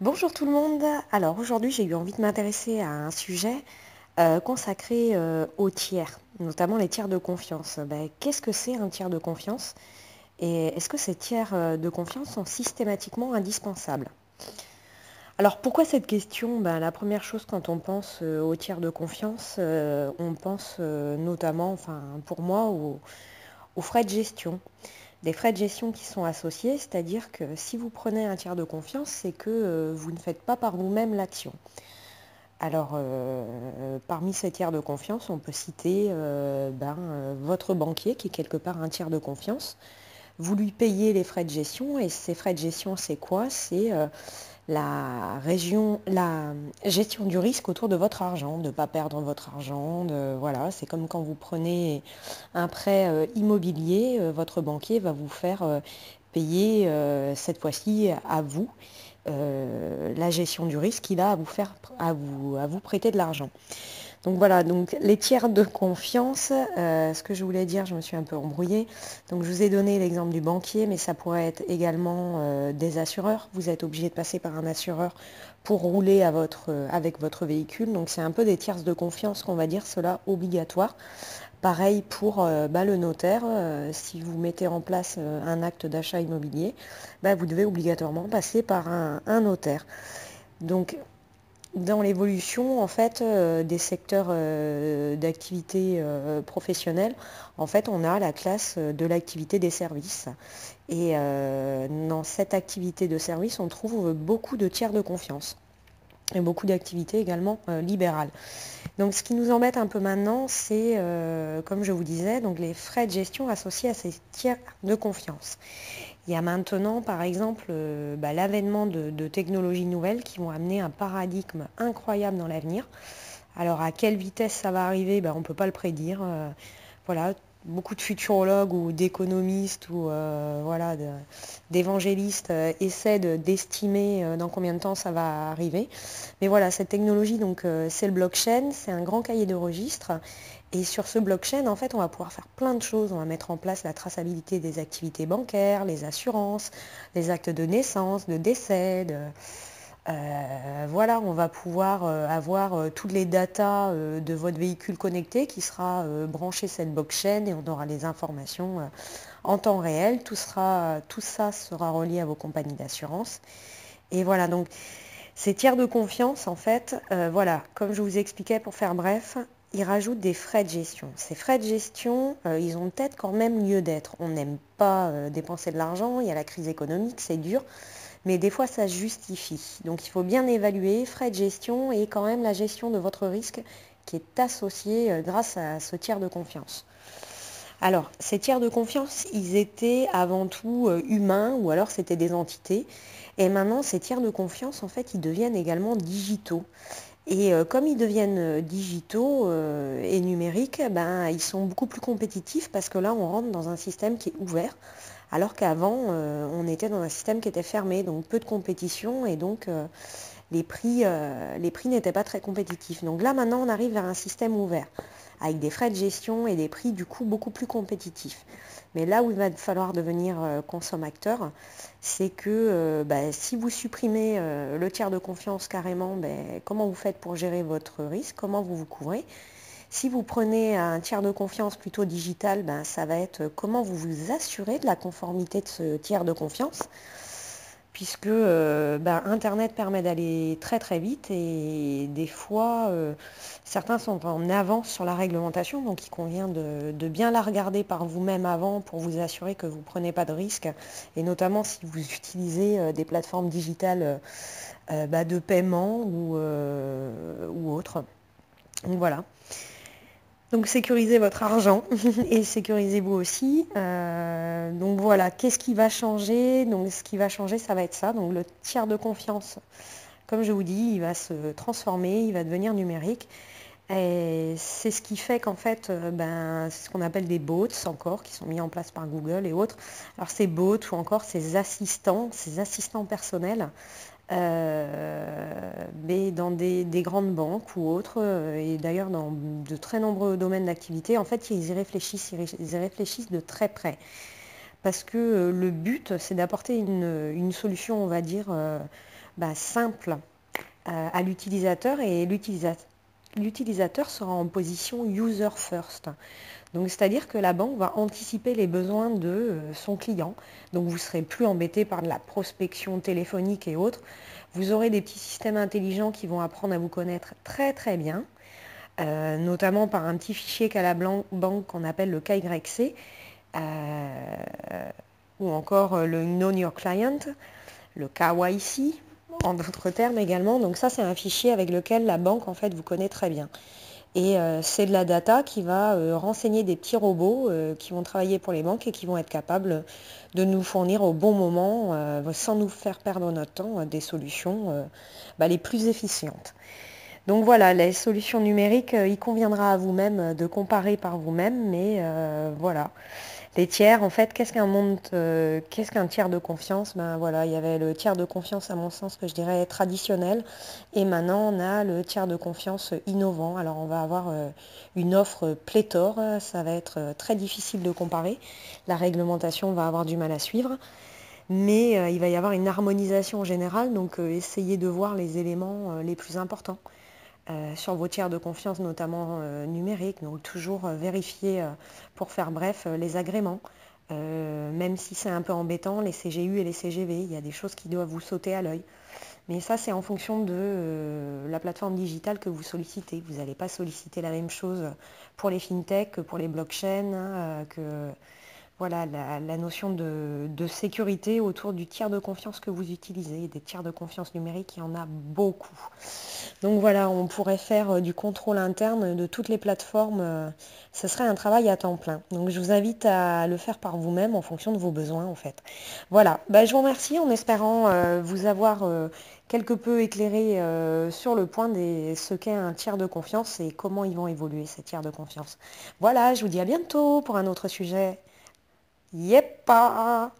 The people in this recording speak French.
Bonjour tout le monde. Alors aujourd'hui j'ai eu envie de m'intéresser à un sujet euh, consacré euh, aux tiers, notamment les tiers de confiance. Ben, Qu'est-ce que c'est un tiers de confiance Et est-ce que ces tiers euh, de confiance sont systématiquement indispensables? Alors pourquoi cette question? Ben, La première chose quand on pense aux tiers de confiance, on pense notamment, enfin pour moi, aux frais de gestion des frais de gestion qui sont associés, c'est-à-dire que si vous prenez un tiers de confiance, c'est que euh, vous ne faites pas par vous-même l'action. Alors, euh, parmi ces tiers de confiance, on peut citer euh, ben, votre banquier, qui est quelque part un tiers de confiance. Vous lui payez les frais de gestion, et ces frais de gestion, c'est quoi? C'est la, gestion du risque autour de votre argent, de ne pas perdre votre argent. Voilà, c'est comme quand vous prenez un prêt euh, immobilier, euh, votre banquier va vous faire euh, payer cette fois-ci à vous la gestion du risque qu'il a à vous faire à vous prêter de l'argent. Donc voilà, donc les tiers de confiance, euh, ce que je voulais dire, je me suis un peu embrouillée. Donc je vous ai donné l'exemple du banquier, mais ça pourrait être également euh, des assureurs. Vous êtes obligé de passer par un assureur pour rouler euh, avec votre véhicule. Donc c'est un peu des tiers de confiance qu'on va dire, cela obligatoire. Pareil pour bah, le notaire, si vous mettez en place un acte d'achat immobilier, bah, vous devez obligatoirement passer par un, un notaire. Donc dans l'évolution en fait euh, des secteurs euh, d'activité euh, professionnelle, en fait on a la classe de l'activité des services. Et dans cette activité de service, on trouve beaucoup de tiers de confiance et beaucoup d'activités également libérales. Donc ce qui nous embête un peu maintenant, c'est, comme je vous disais, donc les frais de gestion associés à ces tiers de confiance. Il y a maintenant, par exemple, euh, bah, l'avènement de, technologies nouvelles qui vont amener un paradigme incroyable dans l'avenir. Alors à quelle vitesse ça va arriver, bah, on ne peut pas le prédire. Euh, voilà, beaucoup de futurologues ou d'économistes ou euh, voilà, d'évangélistes essaient d'estimer dans combien de temps ça va arriver. Mais voilà, cette technologie, donc c'est le blockchain, c'est un grand cahier de registres et sur ce blockchain, en fait, on va pouvoir faire plein de choses. On va mettre en place la traçabilité des activités bancaires, les assurances, les actes de naissance, de décès. Euh, voilà, on va pouvoir euh, avoir euh, toutes les datas de votre véhicule connecté qui sera branché cette blockchain et on aura les informations en temps réel. Tout, ça sera relié à vos compagnies d'assurance. Et voilà, donc ces tiers de confiance, en fait, voilà, comme je vous expliquais pour faire bref, ils rajoutent des frais de gestion. Ces frais de gestion, ils ont peut-être quand même lieu d'être. On n'aime pas dépenser de l'argent, il y a la crise économique, c'est dur, mais des fois ça justifie. Donc il faut bien évaluer frais de gestion et quand même la gestion de votre risque qui est associée euh, grâce à ce tiers de confiance. Alors, ces tiers de confiance, ils étaient avant tout humains ou alors c'était des entités. Et maintenant, ces tiers de confiance, en fait, ils deviennent également digitaux. Et euh, comme ils deviennent euh, digitaux euh, et numériques, ben, ils sont beaucoup plus compétitifs parce que là, on rentre dans un système qui est ouvert, alors qu'avant, on était dans un système qui était fermé, donc peu de compétition et donc les prix, les prix n'étaient pas très compétitifs. Donc là, maintenant, on arrive vers un système ouvert, avec des frais de gestion et des prix du coup beaucoup plus compétitifs. Mais là où il va falloir devenir euh, consommateur, c'est que euh, bah, si vous supprimez euh, le tiers de confiance carrément, ben, comment vous faites pour gérer votre risque, comment vous vous couvrez? Si vous prenez un tiers de confiance plutôt digital, ben, ça va être comment vous vous assurez de la conformité de ce tiers de confiance puisque euh, bah, Internet permet d'aller très très vite et des fois euh, certains sont en avance sur la réglementation, donc il convient de, bien la regarder par vous-même avant pour vous assurer que vous ne prenez pas de risques, et notamment si vous utilisez euh, des plateformes digitales bah, de paiement ou, ou autres. Donc voilà. Donc sécurisez votre argent et sécurisez-vous aussi. Euh, donc voilà, qu'est-ce qui va changer? Donc ce qui va changer, ça va être ça. Donc le tiers de confiance, comme je vous dis, il va se transformer, il va devenir numérique. Et c'est ce qui fait qu'en fait, euh, ben, c'est ce qu'on appelle des bots encore, qui sont mis en place par Google et autres. Alors ces bots ou encore ces assistants, ces assistants personnels, euh, mais dans des, grandes banques ou autres, euh, et d'ailleurs dans de très nombreux domaines d'activité, en fait, ils y réfléchissent, ils y réfléchissent de très près. Parce que euh, le but, c'est d'apporter une, solution, on va dire, bah, simple à l'utilisateur et l'utilisateur sera en position user first. Donc c'est-à-dire que la banque va anticiper les besoins de euh, son client. Donc vous serez plus embêté par de la prospection téléphonique et autres. Vous aurez des petits systèmes intelligents qui vont apprendre à vous connaître très très bien, euh, notamment par un petit fichier qu'a la banque qu'on appelle le KYC, euh, ou encore le Know Your Client, le KYC, en d'autres termes également. Donc ça c'est un fichier avec lequel la banque en fait vous connaît très bien. Et euh, c'est de la data qui va euh, renseigner des petits robots euh, qui vont travailler pour les banques et qui vont être capables de nous fournir au bon moment, sans nous faire perdre notre temps, des solutions bah, les plus efficientes. Donc voilà, les solutions numériques, il conviendra à vous-même de comparer par vous-même, mais voilà. Les tiers, en fait, qu'est-ce qu'un monde, euh, qu'est-ce qu'un tiers de confiance? Ben voilà, il y avait le tiers de confiance, à mon sens, que je dirais traditionnel, et maintenant on a le tiers de confiance innovant. Alors on va avoir euh, une offre pléthore, ça va être euh, très difficile de comparer. La réglementation va avoir du mal à suivre, mais il va y avoir une harmonisation générale, donc essayez de voir les éléments les plus importants. Euh, sur vos tiers de confiance, notamment euh, numériques. Donc toujours euh, vérifier, pour faire bref, les agréments. même si c'est un peu embêtant, les CGU et les CGV, il y a des choses qui doivent vous sauter à l'œil. Mais ça, c'est en fonction de la plateforme digitale que vous sollicitez. Vous n'allez pas solliciter la même chose pour les fintechs que pour les blockchains, hein, que voilà, la, notion de, sécurité autour du tiers de confiance que vous utilisez. Des tiers de confiance numériques, il y en a beaucoup. Donc voilà, on pourrait faire euh, du contrôle interne de toutes les plateformes. Euh, ce serait un travail à temps plein. Donc je vous invite à le faire par vous-même en fonction de vos besoins en fait. Voilà, bah, je vous remercie en espérant euh, vous avoir quelque peu éclairé sur le point de ce qu'est un tiers de confiance et comment ils vont évoluer ces tiers de confiance. Voilà, je vous dis à bientôt pour un autre sujet. Yeppa!